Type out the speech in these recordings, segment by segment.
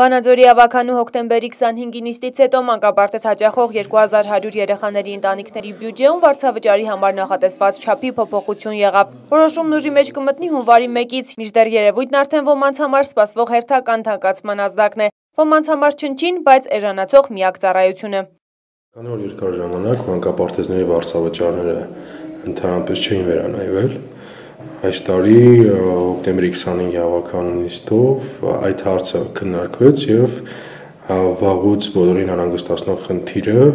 Վանաձորի ավականու հոկտեմբերի 25-ի նիստից հետո մանկապարտեզ հաճախող 2100 երեխաների ընտանիքների բյուջեում վարձավճարի համար նախատեսված չափի փոփոխություն եղավ։ Որոշումն ուժի մեջ կմտնի հունվարի 1-ից, մինչդեռ երևույթն արդեն ոմանց համար սպասվող հերթական թանկացման ազդակն է։ Ոմանց համար չնչին, բայց էժանացող միակ ծառայությունը։ Քանի որ երկար ժամանակ մանկապարտեզների վարձավճարները ընդհանրապես չէին վերանայվել, Այս տարի հոկտեմբերի 25-ի հավաքանու նիստով այդ հարցը քննարկվեց եւ վաղուց բոլորին անհանգստացնող խնդիրը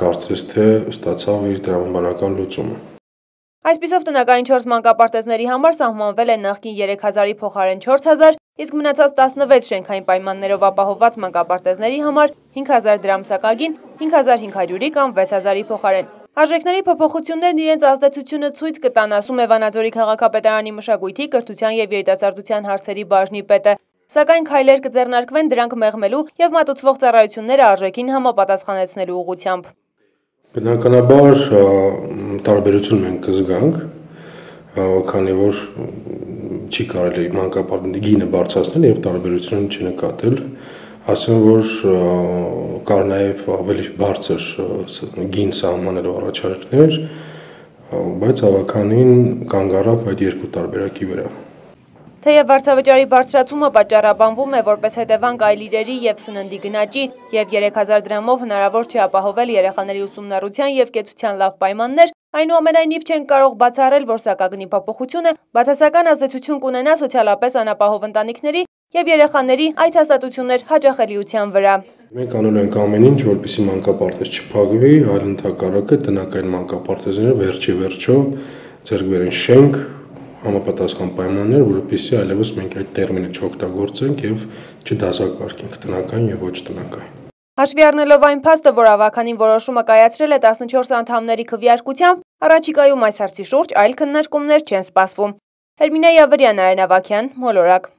կարծես թե ստացավ իր տրամաբանական լուծումը։ Այսպիսով տնական 4 մանկապարտեզների համար սահմանվել է նախկին 3000-ի փոխարեն 4000, իսկ մնացած 16 շենքային պայմաններով ապահովված մանկապարտեզների համար 5000 դրամ սակագին 5500-ի կամ 6000-ի փոխարեն։ Արժեքների փոփոխություններն իրենց ազդեցությունը ցույց կտան, ասում է Վանաձորի քաղաքապետարանի մշակույթի, կրթության եւ երիտասարդության հարցերի բաժնի պետը։ Սակայն քայլեր կձեռնարկվեն դրանք մեղմելու եւ մատուցվող ծառայությունները արժեքին համապատասխանեցնելու ուղղությամբ։ Բնականաբար տարբերություն մենք կզգանք, քանի որ չի կարելի մանկապարտեզի գինը բարձրացնել եւ տարբերություն չնկատել ասեմ, որ կար նաև ավելի բարձր գին սահմանելով առաջարկներ, բայց հավականին կանգ առավ այդ երկու տարբերակի վրա։ Թեև վարձավճարի բարձրացումը պատճառաբանվում է որպես հետևանք այլ իրերի եւ սննդի գնաճի եւ 3000 դրամով հնարավոր չի ապահովել երեխաների ուսումնառության եւ կեցության լավ պայմաններ, այնուամենայնիվ չեն կարող բացառել, որ սակագնի փոփոխությունը բացասական ազդեցություն կունենա սոցիալապես անապահով ընտանիքների եւ երեխաների այդ հաստատություններ հաճախելիության վրա։ Մենք անում ենք ամեն ինչ, որպեսզի մանկապարտեզ չփակվի, այլ ընդհակառակը տնական մանկապարտեզները վերջի վերջո ձեռք բերեն շենք, համապատասխան պայմաններ, որպեսզի այլևս մենք այդ տերմինը չօգտագործենք եւ չդասակարգենք տնական եւ ոչ տնական։ Հաշվի առնելով այն փաստը, որ ավականին որոշումը կայացրել է 14 անդամների քվեարկությամբ, առաջիկայում այս հարցի շուրջ այլ քննարկումներ չեն սպասվում։ Հերմինե Յավրյան, Արեն Ավակյան, Մոլորակ։